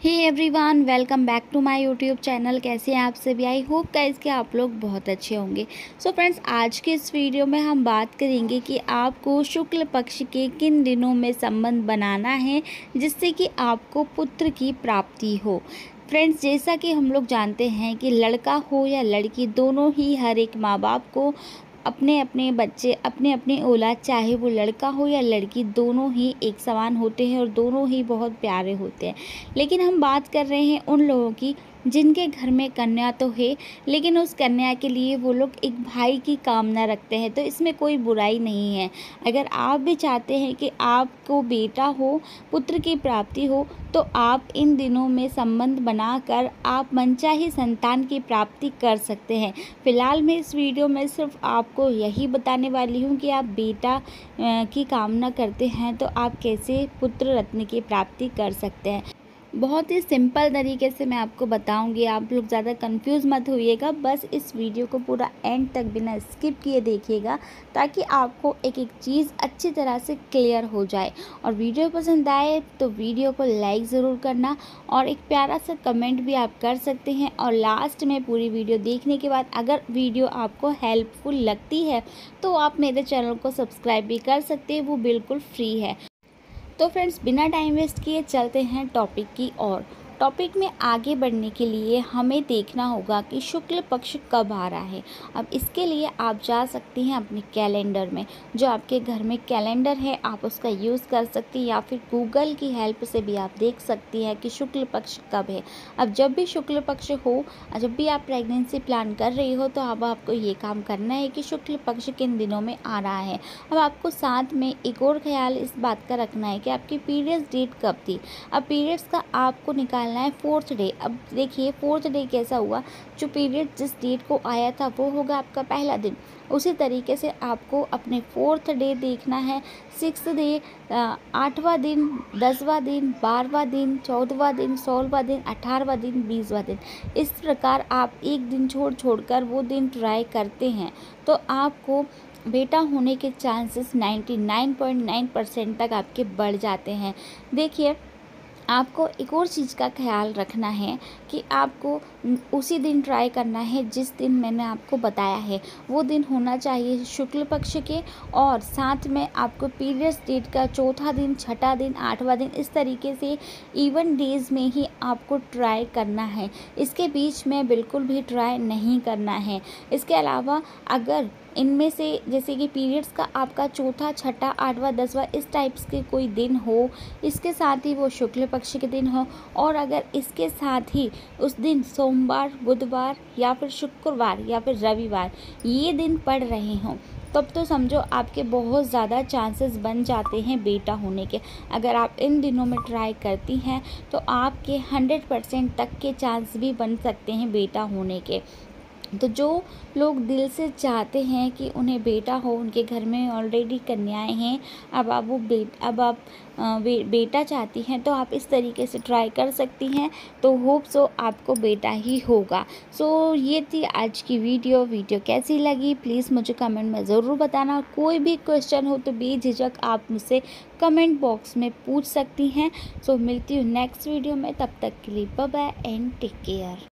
Hey everyone welcome back to my YouTube channel कैसे हैं आप सभी? आई होप गाइस कि आप लोग बहुत अच्छे होंगे। सो so फ्रेंड्स आज के इस वीडियो में हम बात करेंगे कि आपको शुक्ल पक्ष के किन दिनों में संबंध बनाना है, जिससे कि आपको पुत्र की प्राप्ति हो। फ्रेंड्स जैसा कि हम लोग जानते हैं कि लड़का हो या लड़की, दोनों ही हर एक माँ बाप को अपने अपने बच्चे अपने अपने औलाद, चाहे वो लड़का हो या लड़की, दोनों ही एक समान होते हैं और दोनों ही बहुत प्यारे होते हैं। लेकिन हम बात कर रहे हैं उन लोगों की जिनके घर में कन्या तो है, लेकिन उस कन्या के लिए वो लोग एक भाई की कामना रखते हैं तो इसमें कोई बुराई नहीं है। अगर आप भी चाहते हैं कि आपको बेटा हो, पुत्र की प्राप्ति हो तो आप इन दिनों में संबंध बनाकर आप मनचाही संतान की प्राप्ति कर सकते हैं। फ़िलहाल मैं इस वीडियो में सिर्फ़ आपको यही बताने वाली हूँ कि आप बेटा की कामना करते हैं तो आप कैसे पुत्र रत्न की प्राप्ति कर सकते हैं। बहुत ही सिंपल तरीके से मैं आपको बताऊँगी। आप लोग ज़्यादा कंफ्यूज मत होइएगा। बस इस वीडियो को पूरा एंड तक बिना स्किप किए देखिएगा, ताकि आपको एक एक चीज़ अच्छी तरह से क्लियर हो जाए। और वीडियो पसंद आए तो वीडियो को लाइक ज़रूर करना और एक प्यारा सा कमेंट भी आप कर सकते हैं। और लास्ट में पूरी वीडियो देखने के बाद अगर वीडियो आपको हेल्पफुल लगती है तो आप मेरे चैनल को सब्सक्राइब भी कर सकते हैं। वो बिल्कुल फ्री है। तो फ्रेंड्स बिना टाइम वेस्ट किए चलते हैं टॉपिक की ओर। टॉपिक में आगे बढ़ने के लिए हमें देखना होगा कि शुक्ल पक्ष कब आ रहा है। अब इसके लिए आप जा सकती हैं अपने कैलेंडर में। जो आपके घर में कैलेंडर है, आप उसका यूज़ कर सकती हैं या फिर गूगल की हेल्प से भी आप देख सकती हैं कि शुक्ल पक्ष कब है। अब जब भी शुक्ल पक्ष हो, जब भी आप प्रेगनेंसी प्लान कर रही हो तो अब आपको ये काम करना है कि शुक्ल पक्ष किन दिनों में आ रहा है। अब आपको साथ में एक और ख्याल इस बात का रखना है कि आपकी पीरियड्स डेट कब थी। अब पीरियड्स का आपको निकाल निकालना है फोर्थ डे। अब देखिए, फोर्थ डे कैसा हुआ? जो पीरियड जिस डेट को आया था, वो होगा आपका पहला दिन। उसी तरीके से आपको अपने फोर्थ डे देखना है। सिक्स डे आठवां दिन, दसवां दिन, बारहवा दिन, चौदहवा दिन, सोलहवा दिन, अठारहवा दिन, बीसवा दिन। इस प्रकार आप एक दिन छोड़ छोड़ कर वो दिन ट्राई करते हैं। तो आपको बेटा होने के चांसेस 99.9 परसेंट तक आपके बढ़ जाते हैं। देखिए आपको एक और चीज़ का ख्याल रखना है कि आपको उसी दिन ट्राई करना है जिस दिन मैंने आपको बताया है। वो दिन होना चाहिए शुक्ल पक्ष के और साथ में आपको पीरियड्स डेट का चौथा दिन, छठा दिन, आठवां दिन इस तरीके से इवन डेज़ में ही आपको ट्राई करना है। इसके बीच में बिल्कुल भी ट्राई नहीं करना है। इसके अलावा अगर इनमें से जैसे कि पीरियड्स का आपका चौथा, छठा, आठवां, दसवां इस टाइप्स के कोई दिन हो, इसके साथ ही वो शुक्ल पक्ष के दिन हो और अगर इसके साथ ही उस दिन सोमवार, बुधवार या फिर शुक्रवार या फिर रविवार ये दिन पड़ रहे हों, तब तो समझो आपके बहुत ज़्यादा चांसेस बन जाते हैं बेटा होने के। अगर आप इन दिनों में ट्राई करती हैं तो आपके हंड्रेड परसेंट तक के चांस भी बन सकते हैं बेटा होने के। तो जो लोग दिल से चाहते हैं कि उन्हें बेटा हो उनके घर में ऑलरेडी कन्याएँ हैं अब आप वो बे अब आप बे, बेटा चाहती हैं तो आप इस तरीके से ट्राई कर सकती हैं तो होप सो आपको बेटा ही होगा। सो ये थी आज की वीडियो वीडियो कैसी लगी? प्लीज़ मुझे कमेंट में ज़रूर बताना। कोई भी क्वेश्चन हो तो बेझिझक आप मुझसे कमेंट बॉक्स में पूछ सकती हैं। सो मिलती हूँ नेक्स्ट वीडियो में तब तक के लिए बाय एंड टेक केयर